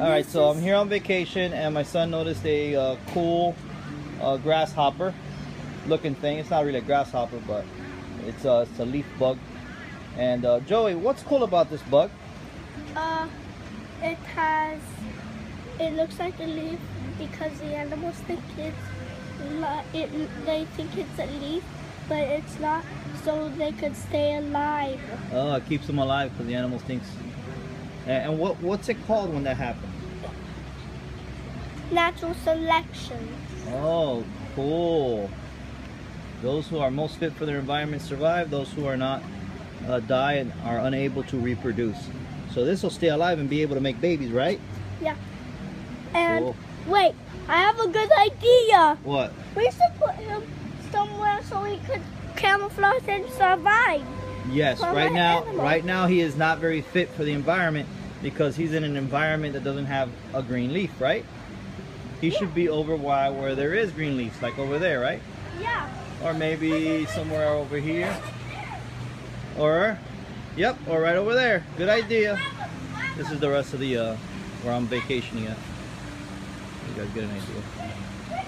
All right, so I'm here on vacation, and my son noticed a uh, cool uh, grasshopper looking thing. It's not really a grasshopper, but it's, uh, it's a leaf bug. And uh, Joey, what's cool about this bug? Uh, it has. It looks like a leaf because the animals think it's. It, they think it's a leaf, but it's not. So they could stay alive. Oh, it keeps them alive because the animals thinks. And, what what's it called when that happens? Natural selection. Oh, cool. Those who are most fit for their environment survive. Those who are not uh, die and are unable to reproduce. So this will stay alive and be able to make babies, right? Yeah. And Cool. wait, I have a good idea. What? We should put him somewhere so he could camouflage and survive. Yes, right now, animal? right now he is not very fit for the environment because he's in an environment that doesn't have a green leaf, right? He should be over why where there is green leaves, like over there, right? Yeah. Or maybe somewhere over here. Or, yep, or right over there. Good idea. This is the rest of the uh, where I'm vacationing at. You guys get an idea.